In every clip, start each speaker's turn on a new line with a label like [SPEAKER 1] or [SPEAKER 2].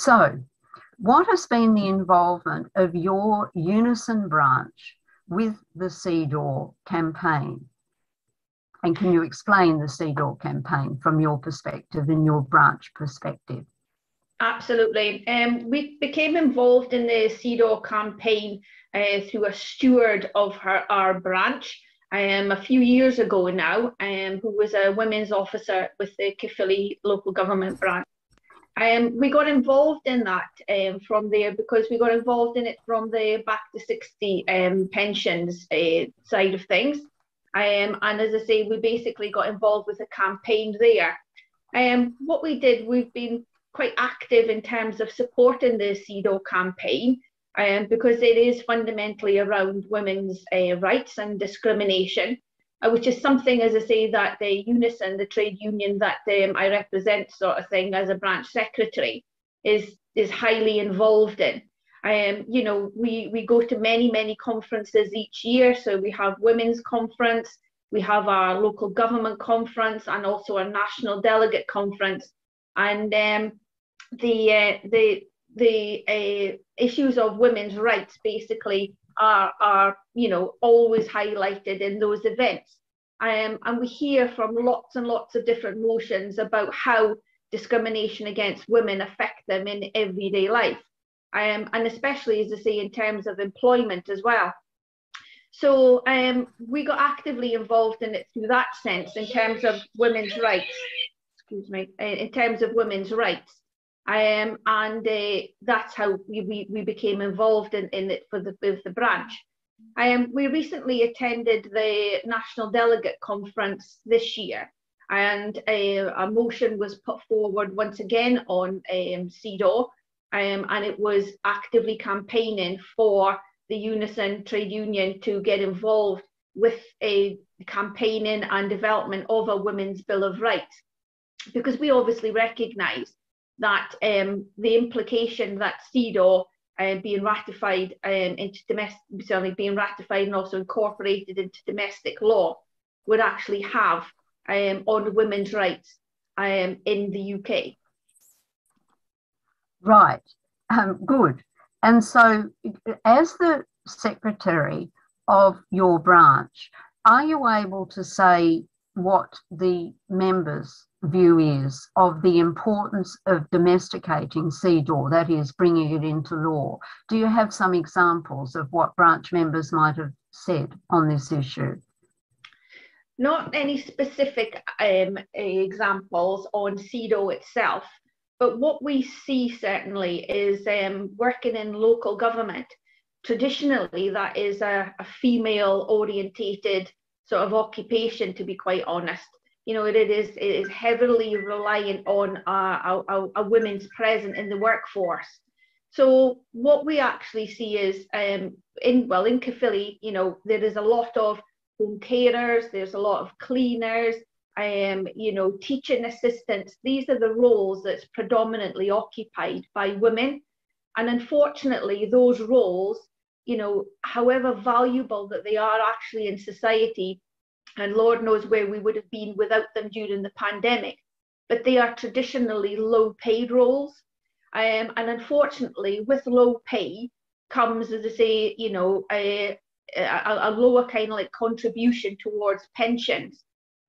[SPEAKER 1] So, what has been the involvement of your Unison branch with the CEDAW campaign? And can you explain the CEDAW campaign from your perspective and your branch perspective?
[SPEAKER 2] Absolutely. Um, we became involved in the CEDAW campaign uh, through a steward of her, our branch um, a few years ago now, um, who was a women's officer with the Caerphilly local government branch. Um, we got involved in that um, from there because we got involved in it from the back to 60 um, pensions uh, side of things. Um, and as I say, we basically got involved with a campaign there. Um, what we did, we've been quite active in terms of supporting the CEDAW campaign um, because it is fundamentally around women's uh, rights and discrimination, uh, which is something, as I say, that the Unison, the trade union that um, I represent, sort of thing, as a branch secretary, is is highly involved in. Um, you know, we, we go to many, many conferences each year. So we have women's conference, we have our local government conference, and also our national delegate conference. And um, the uh, the the uh, issues of women's rights basically are are you know always highlighted in those events. Um, and we hear from lots and lots of different notions about how discrimination against women affect them in everyday life um, and especially as I say in terms of employment as well. So um, we got actively involved in it through that sense in terms of women's rights. Excuse me, in terms of women's rights. Um, and uh, that's how we, we, we, became involved in, in it for the, with the branch. Um, we recently attended the National Delegate Conference this year, and a, uh, a motion was put forward once again on um, CEDAW um, and it was actively campaigning for the Unison trade union to get involved with a campaigning and development of a women's bill of rights because we obviously recognise that um, the implication that CEDAW uh, being ratified um, into domestic, certainly being ratified and also incorporated into domestic law would actually have um, on women's rights um, in the UK.
[SPEAKER 1] Right. Um, good. And so, as the secretary of your branch, are you able to say what the members' view is of the importance of domesticating CEDAW, that is, bringing it into law? Do you have some examples of what branch members might have said on this issue?
[SPEAKER 2] Not any specific um, examples on CEDAW itself, but what we see certainly is um, working in local government. Traditionally, that is a, a female orientated sort of occupation, to be quite honest. You know, it is, it is heavily reliant on a, a, a women's presence in the workforce. So what we actually see is um, in well in Caerphilly, you know, there is a lot of home carers, there's a lot of cleaners, um, you know, teaching assistants. These are the roles that's predominantly occupied by women. And unfortunately, those roles, you know, however valuable that they are actually in society, and Lord knows where we would have been without them during the pandemic, but they are traditionally low paid roles. Um, and unfortunately, with low pay comes, as I say, you know, a, a, a lower kind of like contribution towards pensions.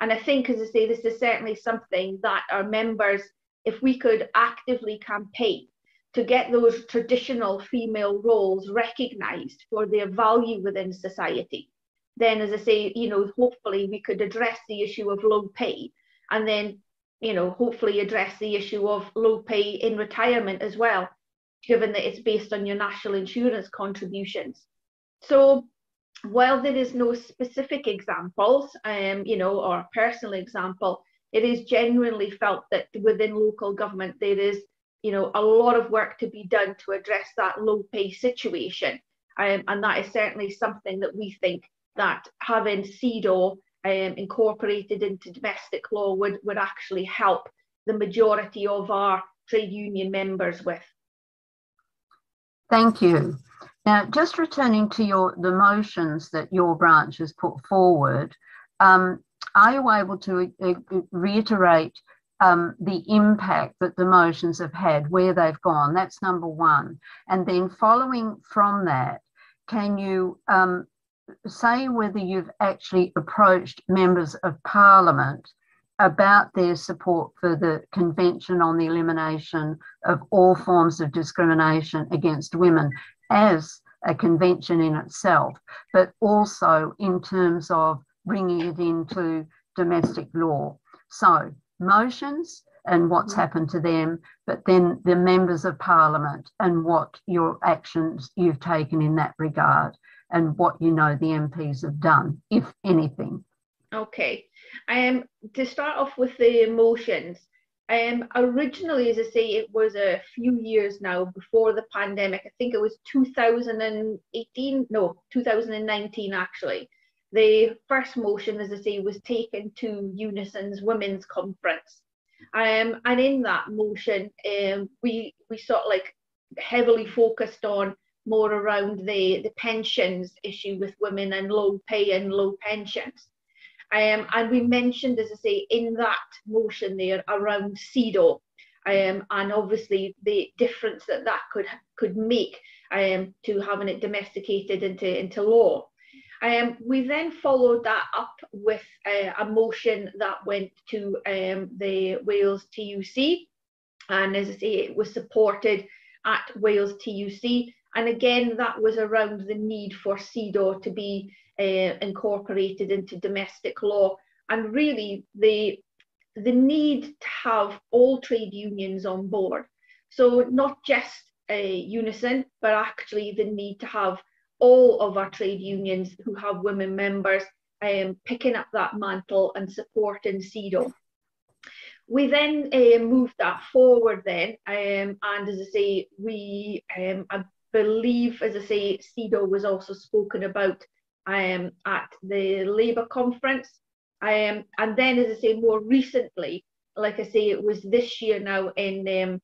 [SPEAKER 2] And I think, as I say, this is certainly something that our members, if we could actively campaign to get those traditional female roles recognised for their value within society, then, as I say, you know, hopefully we could address the issue of low pay and then, you know, hopefully address the issue of low pay in retirement as well, given that it's based on your national insurance contributions. So while there is no specific examples, um, you know, or a personal example, it is genuinely felt that within local government there is, you know, a lot of work to be done to address that low pay situation. Um, and that is certainly something that we think that having CEDAW um, incorporated into domestic law would, would actually help the majority of our trade union members with.
[SPEAKER 1] Thank you. Now, just returning to your the motions that your branch has put forward, um, are you able to uh, reiterate um, the impact that the motions have had, where they've gone. That's number one. And then following from that, can you um, say whether you've actually approached members of parliament about their support for the Convention on the Elimination of All Forms of Discrimination Against Women as a convention in itself, but also in terms of bringing it into domestic law. So, motions and what's mm-hmm. happened to them, but then the members of parliament and what your actions you've taken in that regard and what you know the MPs have done, if anything.
[SPEAKER 2] Okay. Um, to start off with the motions, um, originally, as I say, it was a few years now before the pandemic. I think it was 2018, no, 2019 actually. The first motion, as I say, was taken to Unison's Women's Conference. Um, and in that motion, um, we we sort of like heavily focused on more around the, the pensions issue with women and low pay and low pensions. Um, and we mentioned, as I say, in that motion there around CEDAW, um, and obviously the difference that that could could make um, to having it domesticated into, into law. Um, we then followed that up with uh, a motion that went to um, the Wales TUC, and as I say, it was supported at Wales TUC. And again, that was around the need for CEDAW to be uh, incorporated into domestic law, and really the the need to have all trade unions on board. So not just uh, Unison, but actually the need to have all of our trade unions who have women members um, picking up that mantle and supporting CEDAW. We then uh, moved that forward then, um, and as I say, we, um, believe, as I say, CEDAW was also spoken about um, at the Labour conference. Um, and then, as I say, more recently, like I say, it was this year now in um,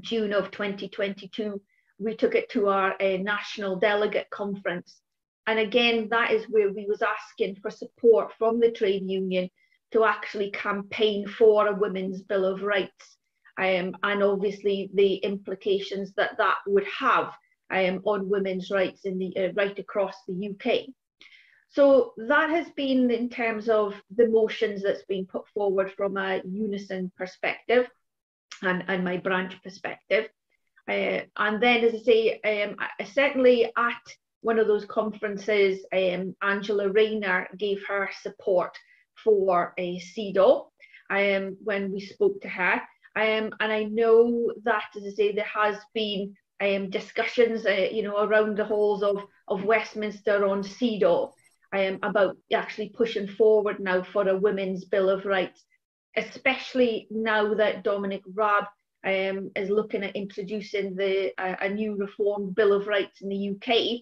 [SPEAKER 2] June of 2022, we took it to our uh, national delegate conference. And again, that is where we was asking for support from the trade union to actually campaign for a women's bill of rights. Um, and obviously the implications that that would have um, on women's rights in the uh, right across the UK. So that has been in terms of the motions that's been put forward from a unison perspective and, and my branch perspective. Uh, and then, as I say, um, I, certainly at one of those conferences, um, Angela Rayner gave her support for a CEDAW um, when we spoke to her. Um, and I know that, as I say, there has been um, discussions, uh, you know, around the halls of, of Westminster on CEDAW um, about actually pushing forward now for a women's bill of rights, especially now that Dominic Raab um, is looking at introducing the a new reformed bill of rights in the UK.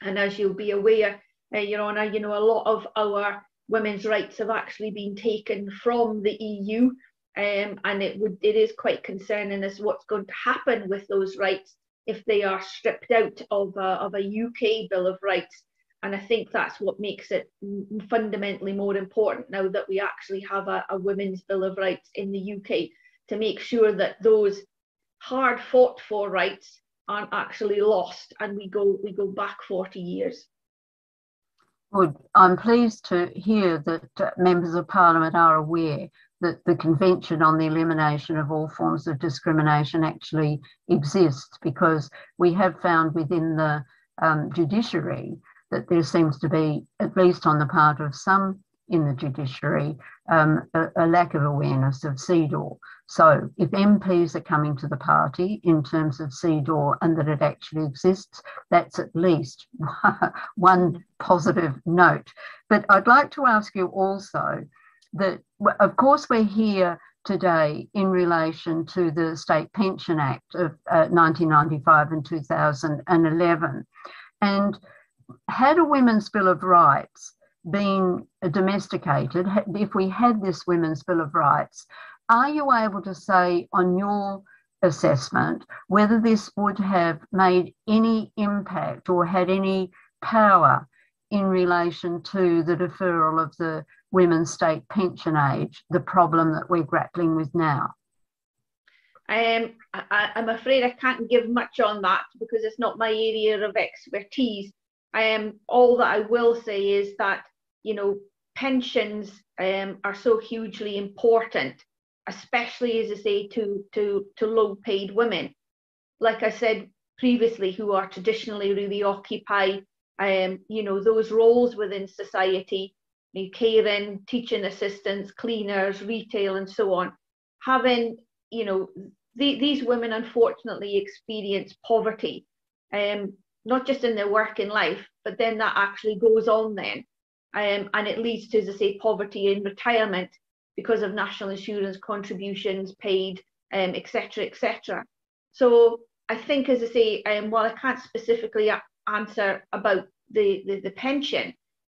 [SPEAKER 2] And as you'll be aware, uh, Your Honour, you know a lot of our women's rights have actually been taken from the EU, um, and it would it is quite concerning as what's going to happen with those rights if they are stripped out of a, of a UK bill of rights and I think that's what makes it fundamentally more important now that we actually have a, a Women's Bill of Rights in the UK to make sure that those hard fought for rights aren't actually lost and we go we go back 40 years.
[SPEAKER 1] Good. I'm pleased to hear that uh, members of parliament are aware that the Convention on the Elimination of All Forms of Discrimination actually exists because we have found within the um, judiciary that there seems to be, at least on the part of some in the judiciary, um, a, a, lack of awareness of CEDAW. So if MPs are coming to the party in terms of CEDAW and that it actually exists, that's at least one positive note. But I'd like to ask you also that, of course, we're here today in relation to the State Pension Act of uh, 1995 and 2011. And had a Women's Bill of Rights been domesticated, if we had this Women's Bill of Rights, are you able to say on your assessment whether this would have made any impact or had any power in relation to the deferral of the women's state pension age, the problem that we're grappling with now?
[SPEAKER 2] Um, I, am afraid I can't give much on that because it's not my area of expertise. Um, all that I will say is that, you know, pensions um, are so hugely important, especially, as I say, to, to, to low paid women. Like I said previously, who are traditionally really occupy, um, you know, those roles within society, you know, caring, teaching assistants, cleaners, retail, and so on. Having, you know, the, these women unfortunately experience poverty, um, not just in their working life, but then that actually goes on then. Um, and it leads to, as I say, poverty in retirement because of national insurance contributions paid, um, etc., etc. So I think, as I say, um, while I can't specifically answer about the, the, the pension,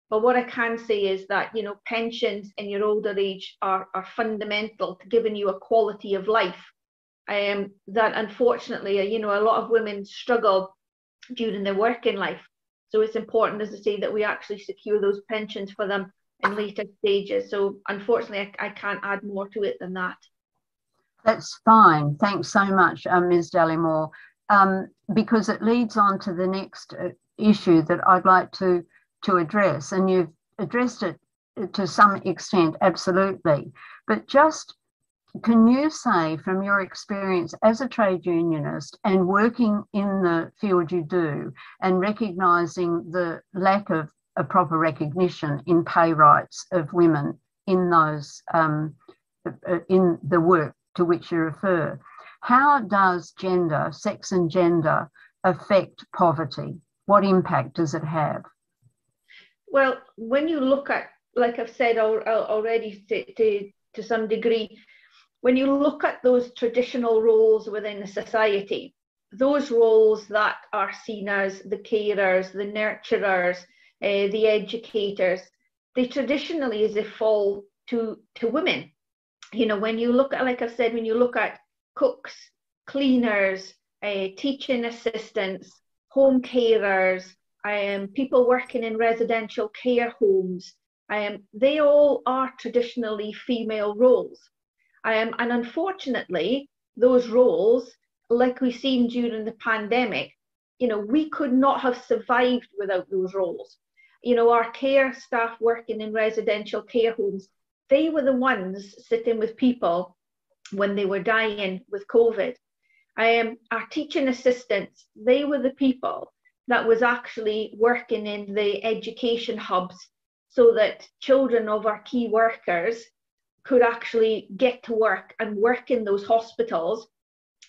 [SPEAKER 2] but what I can say is that you know pensions in your older age are, are fundamental to giving you a quality of life um, that unfortunately, uh, you know, a lot of women struggle during their working life. So it's important, as I say, that we actually secure those pensions for them in later stages. So unfortunately, I, I can't add more to it than that.
[SPEAKER 1] That's fine. Thanks so much, um, Ms. Dallimore, um, because it leads on to the next uh, issue that I'd like to to address, and you've addressed it to some extent, absolutely. But just can you say from your experience as a trade unionist and working in the field you do and recognizing the lack of a proper recognition in pay rights of women in those um, in the work to which you refer how does gender sex and gender affect poverty what impact does it have
[SPEAKER 2] well when you look at like i've said already to, to, to some degree when you look at those traditional roles within the society, those roles that are seen as the carers, the nurturers, uh, the educators, they traditionally as they fall to, to women. You know, when you look at, like I've said, when you look at cooks, cleaners, uh, teaching assistants, home carers, um, people working in residential care homes, um, they all are traditionally female roles. And unfortunately, those roles, like we've seen during the pandemic, you know, we could not have survived without those roles. You know, our care staff working in residential care homes, they were the ones sitting with people when they were dying with COVID. Um, our teaching assistants, they were the people that was actually working in the education hubs so that children of our key workers could actually get to work and work in those hospitals,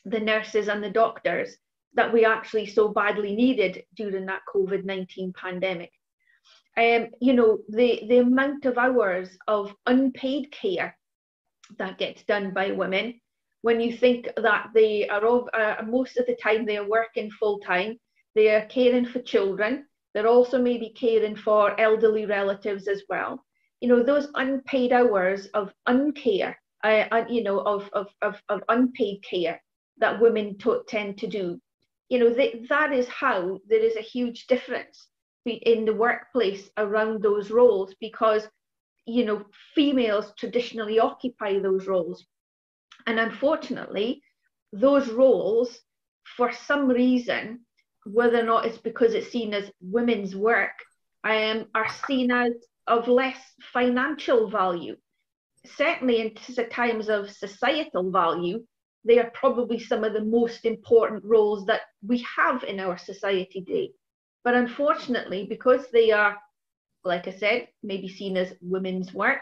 [SPEAKER 2] the nurses and the doctors that we actually so badly needed during that COVID 19 pandemic. Um, you know, the, the amount of hours of unpaid care that gets done by women, when you think that they are uh, most of the time they are working full time, they are caring for children, they're also maybe caring for elderly relatives as well. You know those unpaid hours of uncare uh, you know of, of, of, of unpaid care that women tend to do. You know th- that is how there is a huge difference in the workplace around those roles because you know females traditionally occupy those roles and unfortunately those roles for some reason whether or not it's because it's seen as women's work um, are seen as of less financial value. Certainly, in times of societal value, they are probably some of the most important roles that we have in our society today. But unfortunately, because they are, like I said, maybe seen as women's work,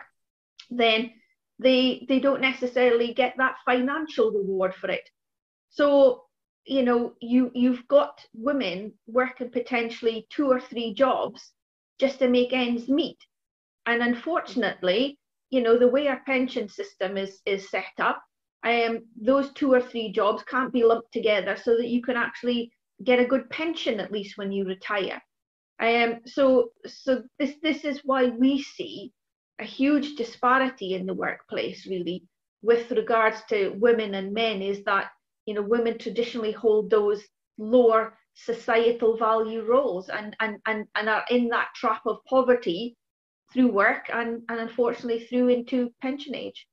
[SPEAKER 2] then they they don't necessarily get that financial reward for it. So you know you you've got women working potentially two or three jobs just to make ends meet and unfortunately, you know, the way our pension system is, is set up, um, those two or three jobs can't be lumped together so that you can actually get a good pension at least when you retire. Um, so so this this is why we see a huge disparity in the workplace really with regards to women and men is that you know women traditionally hold those lower societal value roles and, and, and, and are in that trap of poverty through work and, and unfortunately through into pension age.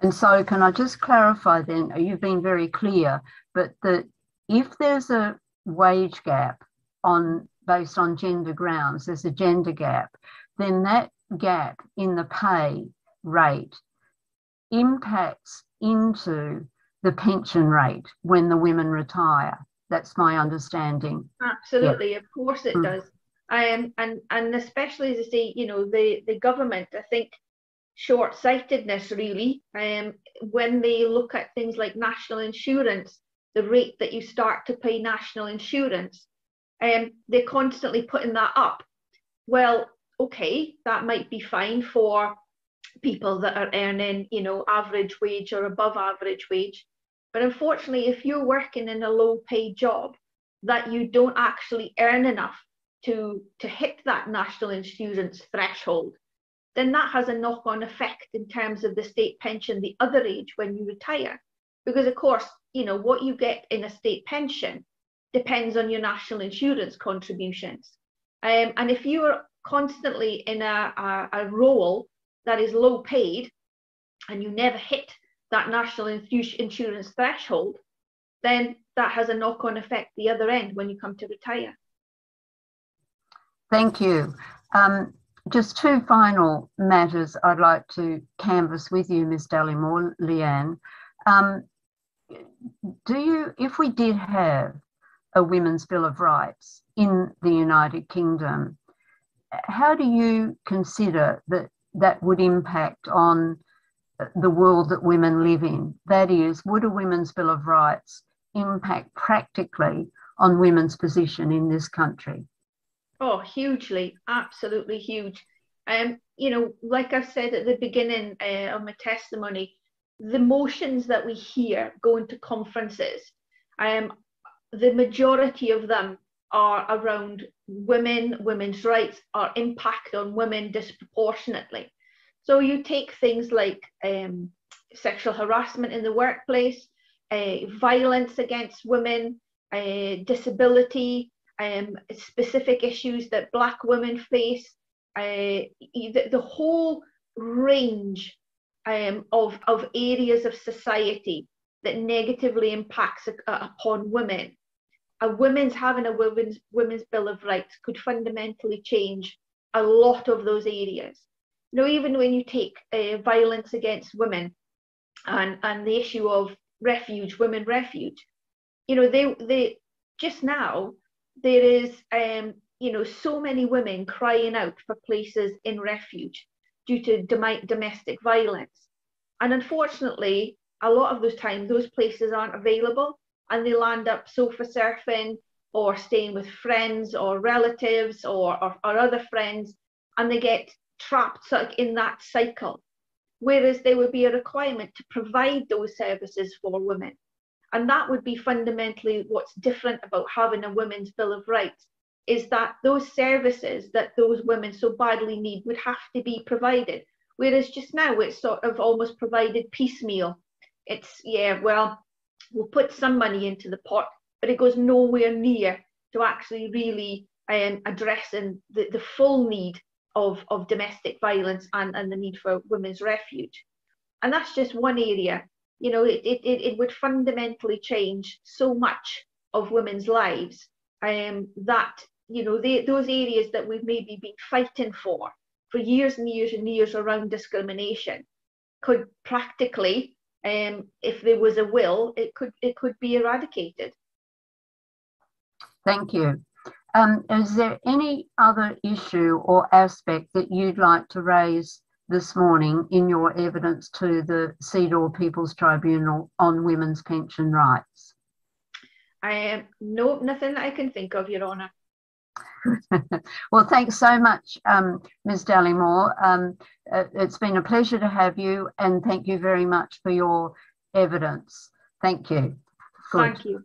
[SPEAKER 1] And so, can I just clarify then? You've been very clear, but that if there's a wage gap on based on gender grounds, there's a gender gap, then that gap in the pay rate impacts into the pension rate when the women retire. That's my understanding.
[SPEAKER 2] Absolutely, of course it mm. does. Um, and and especially as I say, you know, the the government, I think, short-sightedness really. Um, when they look at things like national insurance, the rate that you start to pay national insurance, um, they're constantly putting that up. Well, okay, that might be fine for people that are earning, you know, average wage or above average wage. But unfortunately, if you're working in a low paid job that you don't actually earn enough to, to hit that national insurance threshold, then that has a knock on effect in terms of the state pension the other age when you retire. Because, of course, you know, what you get in a state pension depends on your national insurance contributions. Um, and if you're constantly in a, a, a role that is low paid and you never hit that national insurance threshold, then that has a knock on effect the other end when you come to retire.
[SPEAKER 1] Thank you. Um, just two final matters I'd like to canvass with you, Ms. Dallimore, Lianne. Um, do you, if we did have a Women's Bill of Rights in the United Kingdom, how do you consider that that would impact on the world that women live in? That is, would a Women's Bill of Rights impact practically on women's position in this country?
[SPEAKER 2] Oh, hugely, absolutely huge. Um, you know, like I said at the beginning uh, of my testimony, the motions that we hear going to conferences, um, the majority of them are around women, women's rights, our impact on women disproportionately. So you take things like um, sexual harassment in the workplace, uh, violence against women, uh, disability, um, specific issues that Black women face, uh, the, the, whole range um, of, of areas of society that negatively impacts uh, upon women. A women's having a women's, women's bill of rights could fundamentally change a lot of those areas. You even when you take uh, violence against women and, and the issue of refuge, women refuge, you know, they, they just now there is, um, you know, so many women crying out for places in refuge due to dom- domestic violence. And unfortunately, a lot of those times, those places aren't available and they land up sofa surfing or staying with friends or relatives or, or, or other friends and they get trapped like in that cycle. Whereas there would be a requirement to provide those services for women. And that would be fundamentally what's different about having a women's Bill of Rights is that those services that those women so badly need would have to be provided. Whereas just now it's sort of almost provided piecemeal. It's, yeah, well, we'll put some money into the pot, but it goes nowhere near to actually really um, addressing the, the full need of, of domestic violence and, and the need for women's refuge. And that's just one area you know, it, it, it would fundamentally change so much of women's lives um, that, you know, they, those areas that we've maybe been fighting for for years and years and years around discrimination could practically, um, if there was a will, it could it could be eradicated.
[SPEAKER 1] Thank you. Um, is there any other issue or aspect that you'd like to raise this morning in your evidence to the CEDAW People's Tribunal on women's pension rights?
[SPEAKER 2] I am no nothing that I can think of, Your Honour.
[SPEAKER 1] well, thanks so much, um, Ms. Dallimore. Um, uh, it's been a pleasure to have you, and thank you very much for your evidence. Thank you.
[SPEAKER 2] Good. Thank you.